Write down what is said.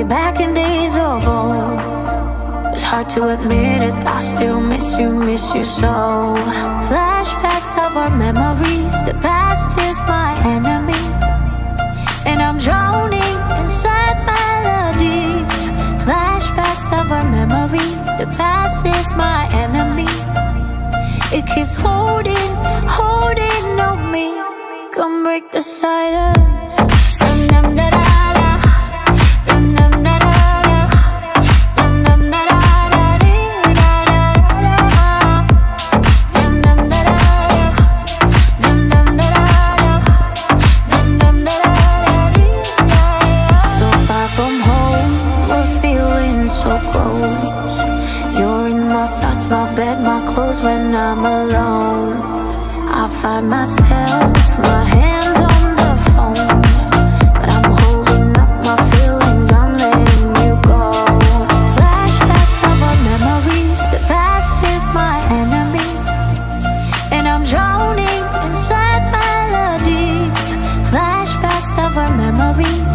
Way back in days of old. It's hard to admit it I still miss you, miss you so. Flashbacks of our memories The past is my enemy. And I'm drowning inside melody. Flashbacks of our memories The past is my enemy. It keeps holding, holding on me. Come break the silence so close. You're in my thoughts, my bed, my clothes when I'm alone. I find myself, my hand on the phone. But I'm holding up my feelings, I'm letting you go. Flashbacks of our memories, the past is my enemy. And I'm drowning in melodies. Flashbacks of our memories,